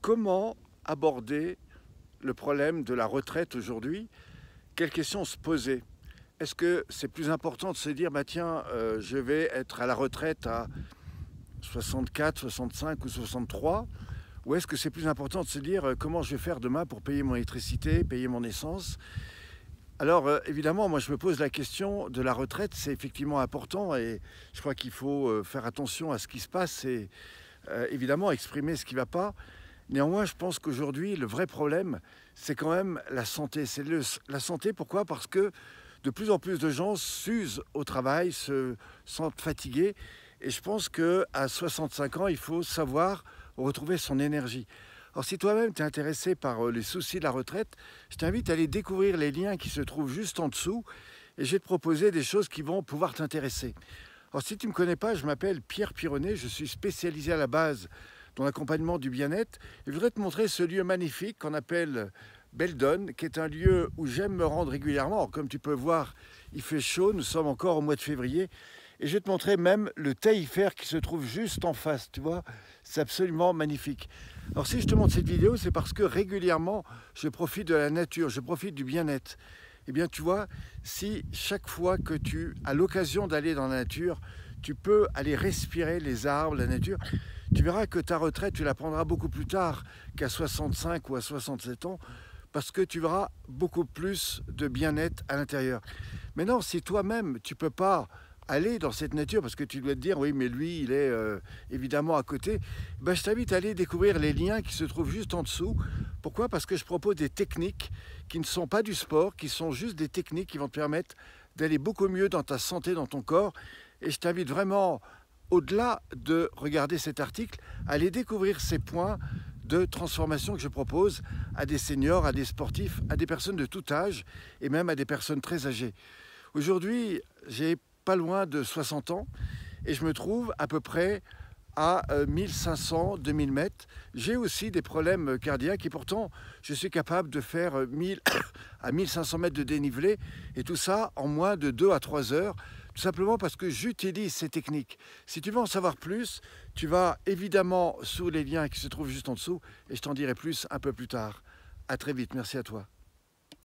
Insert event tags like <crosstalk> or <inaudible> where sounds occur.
comment aborder le problème de la retraite aujourd'hui? Quelles questions se poser? Est-ce que c'est plus important de se dire, bah tiens, euh, je vais être à la retraite à 64, 65 ou 63 Ou est-ce que c'est plus important de se dire euh, comment je vais faire demain pour payer mon électricité, payer mon essence? Alors euh, évidemment, moi je me pose la question de la retraite, c'est effectivement important et je crois qu'il faut faire attention à ce qui se passe et évidemment exprimer ce qui ne va pas. Néanmoins, je pense qu'aujourd'hui, le vrai problème, c'est quand même la santé. C'est la santé, pourquoi? Parce que de plus en plus de gens s'usent au travail, se sentent fatigués. Et je pense qu'à 65 ans, il faut savoir retrouver son énergie. Alors si toi-même tu es intéressé par euh, les soucis de la retraite, je t'invite à aller découvrir les liens qui se trouvent juste en dessous et je vais te proposer des choses qui vont pouvoir t'intéresser. Alors si tu ne me connais pas, je m'appelle Pierre Pironnet, je suis spécialisé à la base dans l'accompagnement du bien-être. je voudrais te montrer ce lieu magnifique qu'on appelle Beldon, qui est un lieu où j'aime me rendre régulièrement. comme tu peux voir, il fait chaud, nous sommes encore au mois de février. Et je vais te montrer même le taillefer qui se trouve juste en face, tu vois. C'est absolument magnifique. Alors si je te montre cette vidéo, c'est parce que régulièrement, je profite de la nature, je profite du bien-être. Eh bien, tu vois, si chaque fois que tu as l'occasion d'aller dans la nature, tu peux aller respirer les arbres, la nature, tu verras que ta retraite, tu la prendras beaucoup plus tard qu'à 65 ou à 67 ans, parce que tu verras beaucoup plus de bien-être à l'intérieur. Maintenant, si toi-même, tu peux pas aller dans cette nature, parce que tu dois te dire, oui, mais lui, il est euh, évidemment à côté, ben, je t'invite à aller découvrir les liens qui se trouvent juste en dessous. Pourquoi? Parce que je propose des techniques qui ne sont pas du sport, qui sont juste des techniques qui vont te permettre d'aller beaucoup mieux dans ta santé, dans ton corps. Et je t'invite vraiment au-delà de regarder cet article, aller découvrir ces points de transformation que je propose à des seniors, à des sportifs, à des personnes de tout âge et même à des personnes très âgées. Aujourd'hui, j'ai pas loin de 60 ans et je me trouve à peu près à 1500-2000 euh, mètres. J'ai aussi des problèmes cardiaques et pourtant je suis capable de faire 1000 <coughs> à 1500 mètres de dénivelé et tout ça en moins de 2 à 3 heures tout simplement parce que j'utilise ces techniques. Si tu veux en savoir plus, tu vas évidemment sous les liens qui se trouvent juste en dessous et je t'en dirai plus un peu plus tard. À très vite, merci à toi.